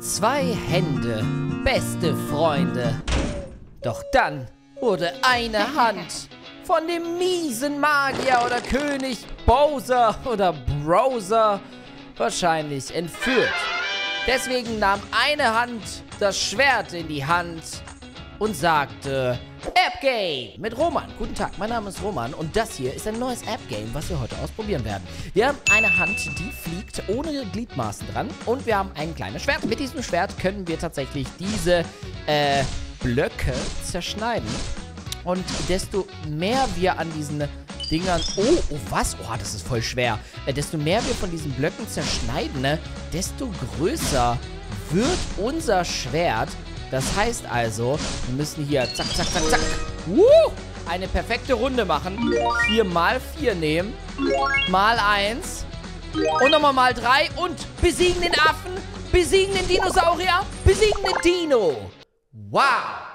Zwei Hände, beste Freunde. Doch dann wurde eine Hand von dem miesen Magier oder König Bowser oder Browser wahrscheinlich entführt. Deswegen nahm eine Hand das Schwert in die Hand und sagte App Game mit Roman. Guten Tag, mein Name ist Roman und das hier ist ein neues App Game, was wir heute ausprobieren werden. Wir haben eine Hand, die fliegt ohne Gliedmaßen dran und wir haben ein kleines Schwert. Mit diesem Schwert können wir tatsächlich diese äh, Blöcke zerschneiden. Und desto mehr wir an diesen Dingern... Oh, oh, was? Oh, das ist voll schwer. Äh, desto mehr wir von diesen Blöcken zerschneiden, ne, desto größer wird unser Schwert. Das heißt also, wir müssen hier zack, zack, zack, zack. Uh, eine perfekte Runde machen. Hier mal vier nehmen. Mal eins. Und nochmal mal drei. Und besiegen den Affen. Besiegen den Dinosaurier. Besiegen den Dino. Wow.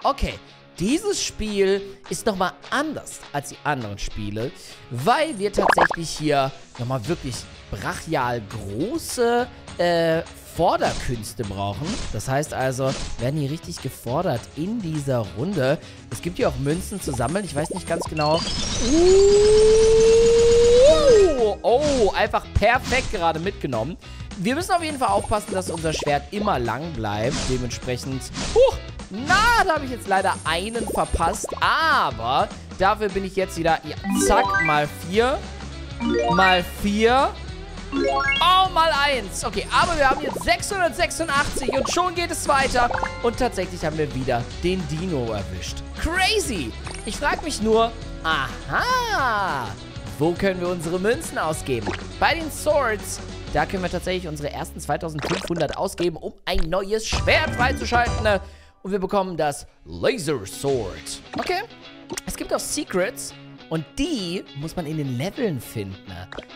Okay. Dieses Spiel ist nochmal anders als die anderen Spiele, weil wir tatsächlich hier nochmal wirklich brachial große äh, Vorderkünste brauchen. Das heißt also, werden hier richtig gefordert in dieser Runde. Es gibt hier auch Münzen zu sammeln. Ich weiß nicht ganz genau. Uh, oh, einfach perfekt gerade mitgenommen. Wir müssen auf jeden Fall aufpassen, dass unser Schwert immer lang bleibt. Dementsprechend... Uh, na, da habe ich jetzt leider einen verpasst. Aber dafür bin ich jetzt wieder... Ja, zack, mal vier. Mal vier. Oh, mal eins. Okay, aber wir haben jetzt 686 und schon geht es weiter. Und tatsächlich haben wir wieder den Dino erwischt. Crazy. Ich frage mich nur, aha, wo können wir unsere Münzen ausgeben? Bei den Swords, da können wir tatsächlich unsere ersten 2500 ausgeben, um ein neues Schwert freizuschalten. Und wir bekommen das Laser Sword. Okay. Es gibt auch Secrets. Und die muss man in den Leveln finden.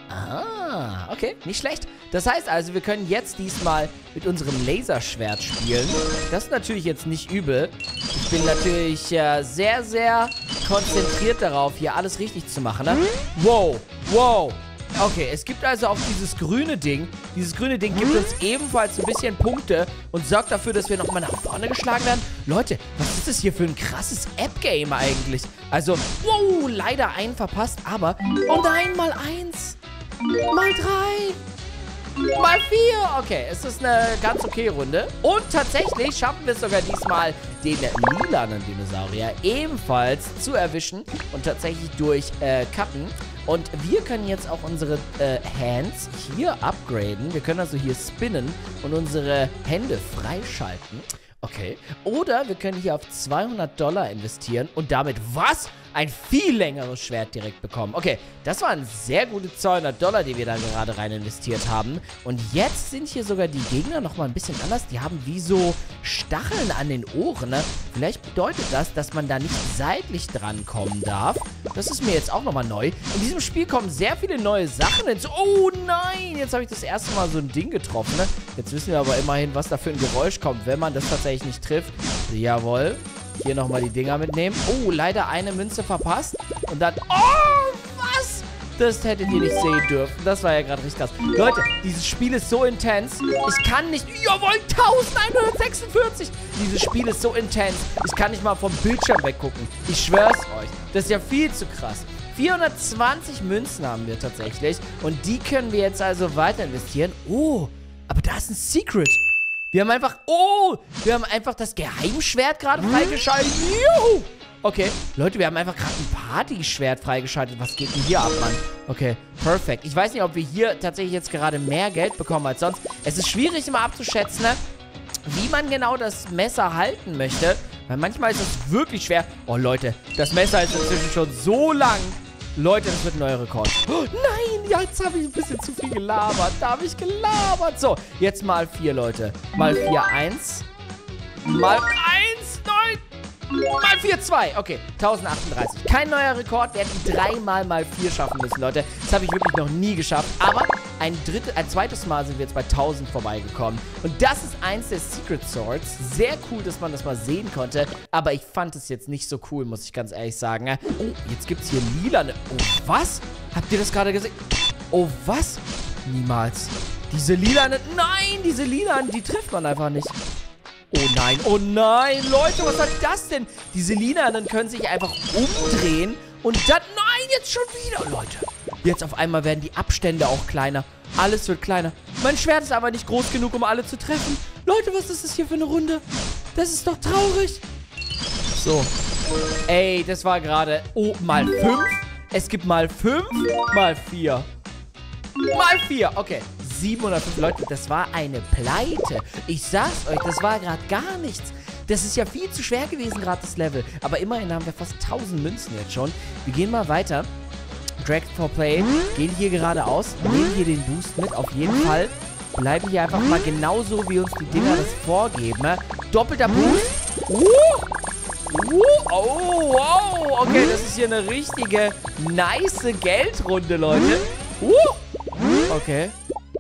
Ah, okay, nicht schlecht. Das heißt also, wir können jetzt diesmal mit unserem Laserschwert spielen. Das ist natürlich jetzt nicht übel. Ich bin natürlich äh, sehr, sehr konzentriert darauf, hier alles richtig zu machen. Ne? Wow, wow, Okay, es gibt also auch dieses grüne Ding. Dieses grüne Ding gibt uns ebenfalls ein bisschen Punkte und sorgt dafür, dass wir nochmal nach vorne geschlagen werden. Leute, was ist das hier für ein krasses App-Game eigentlich? Also, wow, leider einen verpasst, aber... Oh nein, mal eins. Mal drei. Mal vier. Okay, es ist eine ganz okay Runde. Und tatsächlich schaffen wir es sogar diesmal, den lilanen Dinosaurier ebenfalls zu erwischen und tatsächlich durch äh, Cutten. Und wir können jetzt auch unsere äh, Hands hier upgraden. Wir können also hier spinnen und unsere Hände freischalten. Okay. Oder wir können hier auf 200 Dollar investieren und damit was? Ein viel längeres Schwert direkt bekommen. Okay, das waren sehr gute 200 Dollar, die wir da gerade rein investiert haben. Und jetzt sind hier sogar die Gegner nochmal ein bisschen anders. Die haben wie so Stacheln an den Ohren, ne? Vielleicht bedeutet das, dass man da nicht seitlich drankommen darf. Das ist mir jetzt auch nochmal neu. In diesem Spiel kommen sehr viele neue Sachen hinzu. Oh nein, jetzt habe ich das erste Mal so ein Ding getroffen, ne? Jetzt wissen wir aber immerhin, was da für ein Geräusch kommt, wenn man das tatsächlich nicht trifft. Jawohl. Hier nochmal die Dinger mitnehmen. Oh, leider eine Münze verpasst. Und dann... Oh, was? Das hättet ihr nicht sehen dürfen. Das war ja gerade richtig krass. Leute, dieses Spiel ist so intens. Ich kann nicht... Jawohl, 1146. Dieses Spiel ist so intens. Ich kann nicht mal vom Bildschirm weggucken. Ich schwör's euch. Das ist ja viel zu krass. 420 Münzen haben wir tatsächlich. Und die können wir jetzt also weiter investieren. Oh, aber da ist ein Secret. Wir haben einfach... Oh! Wir haben einfach das Geheimschwert gerade freigeschaltet. Juhu! Okay, Leute, wir haben einfach gerade ein Partyschwert freigeschaltet. Was geht denn hier ab, Mann? Okay, perfekt. Ich weiß nicht, ob wir hier tatsächlich jetzt gerade mehr Geld bekommen als sonst. Es ist schwierig immer abzuschätzen, ne? wie man genau das Messer halten möchte. Weil manchmal ist es wirklich schwer. Oh, Leute, das Messer ist inzwischen schon so lang. Leute, das wird ein neuer Rekord. Oh, nein, jetzt habe ich ein bisschen zu viel gelabert. Da habe ich gelabert. So, jetzt mal vier, Leute. Mal vier, eins. Mal eins, neun. Mal 4, 2. Okay, 1038. Kein neuer Rekord. Wir hätten dreimal mal 4 schaffen müssen, Leute. Das habe ich wirklich noch nie geschafft. Aber ein, drittes, ein zweites Mal sind wir jetzt bei 1000 vorbeigekommen. Und das ist eins der Secret Swords. Sehr cool, dass man das mal sehen konnte. Aber ich fand es jetzt nicht so cool, muss ich ganz ehrlich sagen. Oh, jetzt gibt es hier lila. Oh, was? Habt ihr das gerade gesehen? Oh, was? Niemals. Diese lilanen... Nein, diese lilanen, die trifft man einfach nicht. Oh nein, oh nein, Leute, was hat das denn? Diese lilanen können sich einfach umdrehen und dann... Nein, jetzt schon wieder, Leute. Jetzt auf einmal werden die Abstände auch kleiner. Alles wird kleiner. Mein Schwert ist aber nicht groß genug, um alle zu treffen. Leute, was ist das hier für eine Runde? Das ist doch traurig. So. Ey, das war gerade... Oh, mal fünf? Es gibt mal fünf, mal vier. Mal vier. Okay. 705 Leute, das war eine Pleite. Ich sag's euch, das war gerade gar nichts. Das ist ja viel zu schwer gewesen, gerade das Level. Aber immerhin haben wir fast 1000 Münzen jetzt schon. Wir gehen mal weiter. Drag for Play. Gehen hier geradeaus. Nehmen hier den Boost mit, auf jeden Fall. Bleiben hier einfach mal genauso, wie uns die Dinger das vorgeben. Doppelter Boost. Uh! Uh, oh, wow. Okay, das ist hier eine richtige nice Geldrunde, Leute. Uh! Okay.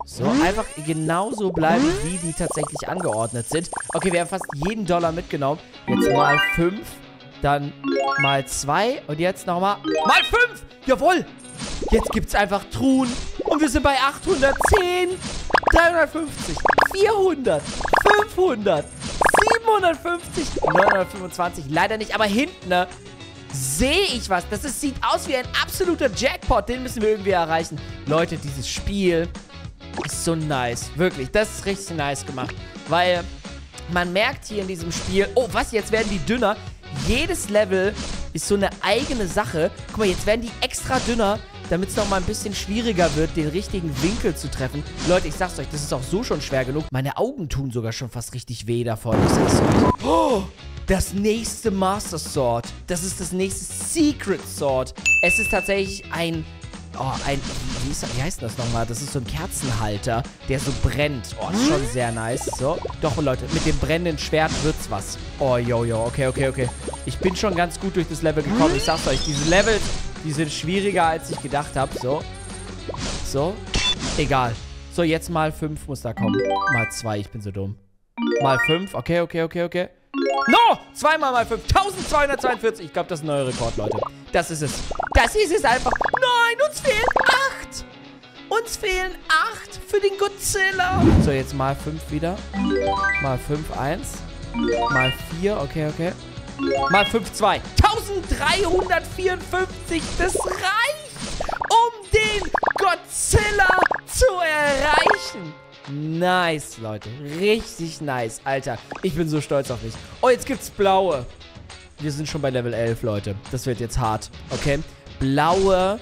So, einfach genauso bleiben, wie die tatsächlich angeordnet sind. Okay, wir haben fast jeden Dollar mitgenommen. Jetzt mal 5, dann mal 2 und jetzt nochmal mal 5. Jawohl. Jetzt gibt es einfach Truhen und wir sind bei 810, 350, 400, 500, 750, 925. Leider nicht, aber hinten, ne? sehe ich was. Das ist, sieht aus wie ein absoluter Jackpot. Den müssen wir irgendwie erreichen. Leute, dieses Spiel ist so nice. Wirklich, das ist richtig nice gemacht. Weil man merkt hier in diesem Spiel... Oh, was? Jetzt werden die dünner. Jedes Level ist so eine eigene Sache. Guck mal, jetzt werden die extra dünner, damit es nochmal ein bisschen schwieriger wird, den richtigen Winkel zu treffen. Leute, ich sag's euch, das ist auch so schon schwer genug. Meine Augen tun sogar schon fast richtig weh davon. Ich sag's euch. Oh, das nächste Master Sword. Das ist das nächste Secret Sword. Es ist tatsächlich ein Oh, ein, wie, ist, wie heißt das nochmal? Das ist so ein Kerzenhalter, der so brennt. Oh, ist schon sehr nice. So, doch, Leute, mit dem brennenden Schwert wird's was. Oh, yo, yo, okay, okay, okay. Ich bin schon ganz gut durch das Level gekommen. Ich sag's euch, diese Levels, die sind schwieriger, als ich gedacht habe. So, so, egal. So, jetzt mal 5 muss da kommen. Mal 2, ich bin so dumm. Mal 5, okay, okay, okay, okay. No! Zweimal mal 5. 1242. Ich glaube, das ist ein neuer Rekord, Leute. Das ist es. Das ist es einfach. Nein, uns fehlen 8. Uns fehlen 8 für den Godzilla. So, jetzt mal 5 wieder. Mal 5, 1. Mal 4, okay, okay. Mal 5, 2. 1354. Das reicht, um den Godzilla zu erreichen. Nice, Leute. Richtig nice. Alter, ich bin so stolz auf mich. Oh, jetzt gibt's blaue. Wir sind schon bei Level 11, Leute. Das wird jetzt hart. Okay. Blaue.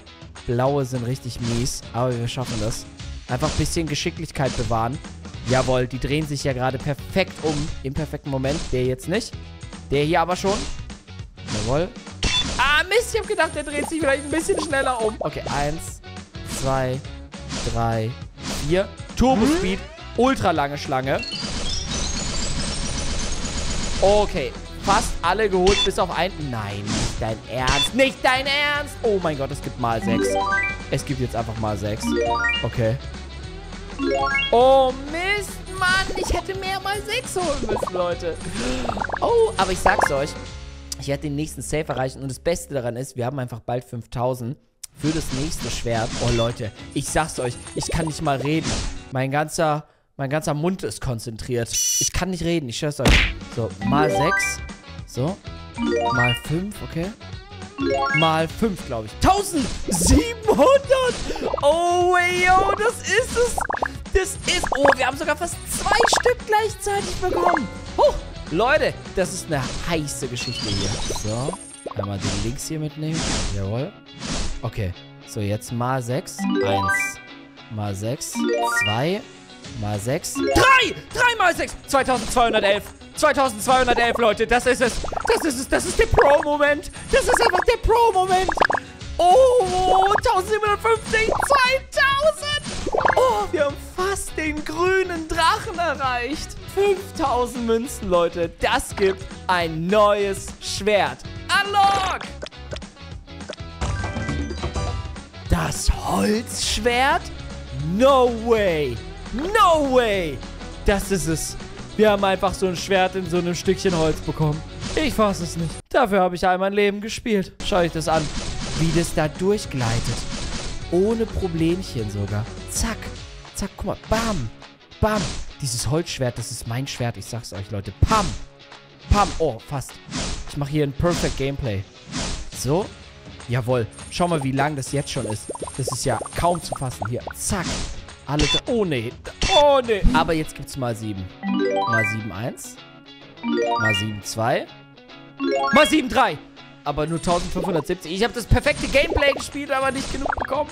Blaue sind richtig mies. Aber wir schaffen das. Einfach ein bisschen Geschicklichkeit bewahren. Jawohl, die drehen sich ja gerade perfekt um. Im perfekten Moment. Der jetzt nicht. Der hier aber schon. Jawohl. Ah, Mist. Ich hab gedacht, der dreht sich vielleicht ein bisschen schneller um. Okay, eins, zwei, drei, vier. Turbo-Speed. Ultra lange Schlange. Okay. Fast alle geholt, bis auf einen. Nein, nicht dein Ernst. Nicht dein Ernst. Oh mein Gott, es gibt mal sechs. Es gibt jetzt einfach mal sechs. Okay. Oh, Mist, Mann. Ich hätte mehr mal sechs holen müssen, Leute. Oh, aber ich sag's euch. Ich werde den nächsten Safe erreichen. Und das Beste daran ist, wir haben einfach bald 5000 für das nächste Schwert. Oh, Leute, ich sag's euch, ich kann nicht mal reden. Mein ganzer, mein ganzer Mund ist konzentriert. Ich kann nicht reden, ich schwör's euch. So, mal 6. So. Mal 5, okay. Mal 5, glaube ich. 1700! Oh, yo, das ist es. Das ist... Oh, wir haben sogar fast zwei Stück gleichzeitig bekommen. Oh, Leute, das ist eine heiße Geschichte hier. So, einmal den links hier mitnehmen. Jawohl. Okay, so jetzt mal 6. 1 mal 6. 2 mal 6. 3! 3 mal 6! 2211. 2211, Leute. Das ist es. Das ist es. Das ist der Pro-Moment. Das ist einfach der Pro-Moment. Oh, 1750. 2000. Oh, wir haben fast den grünen Drachen erreicht. 5000 Münzen, Leute. Das gibt ein neues Schwert. Unlock! Das Holzschwert? No way! No way! Das ist es. Wir haben einfach so ein Schwert in so einem Stückchen Holz bekommen. Ich fasse es nicht. Dafür habe ich all mein Leben gespielt. Schau ich das an. Wie das da durchgleitet. Ohne Problemchen sogar. Zack. zack, guck mal. Bam. Bam. Dieses Holzschwert, das ist mein Schwert. Ich sag's euch, Leute. Pam. Pam. Oh, fast. Ich mache hier ein Perfect Gameplay. So. Jawohl. Schau mal, wie lang das jetzt schon ist. Das ist ja kaum zu fassen. Hier. Zack. Alle. Oh, nee. Oh, nee. Aber jetzt gibt's mal 7. Mal 7, 1. Mal 7, 2. Mal 7, 3 aber nur 1570. Ich habe das perfekte Gameplay gespielt, aber nicht genug bekommen.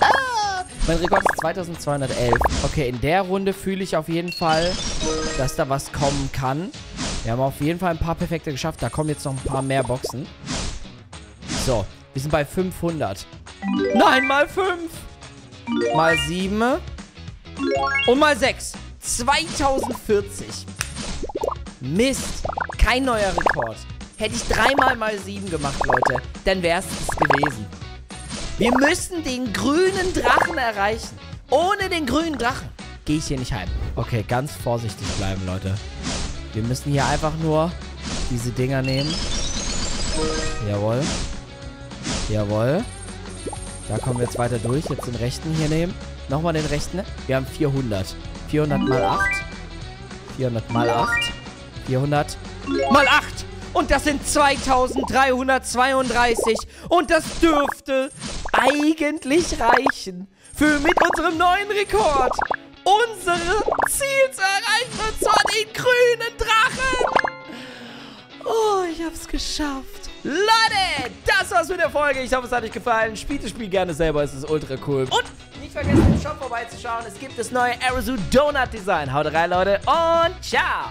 Ah, mein Rekord ist 2211. Okay, in der Runde fühle ich auf jeden Fall, dass da was kommen kann. Wir haben auf jeden Fall ein paar perfekte geschafft. Da kommen jetzt noch ein paar mehr Boxen. So, wir sind bei 500. Nein, mal 5. Mal 7. Und mal 6. 2040. Mist. Kein neuer Rekord. Hätte ich dreimal mal sieben gemacht, Leute, dann wäre es gewesen. Wir müssen den grünen Drachen erreichen. Ohne den grünen Drachen gehe ich hier nicht heim. Okay, ganz vorsichtig bleiben, Leute. Wir müssen hier einfach nur diese Dinger nehmen. Jawohl. Jawohl. Da kommen wir jetzt weiter durch. Jetzt den rechten hier nehmen. Nochmal den rechten. Wir haben 400. 400 mal 8. 400 mal 8. 400 mal 8. Und das sind 2332. Und das dürfte eigentlich reichen für mit unserem neuen Rekord unsere Ziel zu erreichen. Und zwar den grünen Drachen. Oh, ich hab's geschafft. Leute, das war's mit der Folge. Ich hoffe, es hat euch gefallen. Spielt das Spiel gerne selber, es ist ultra cool. Und nicht vergessen, im Shop vorbeizuschauen. Es gibt das neue Aerosu Donut Design. Haut rein, Leute, und ciao.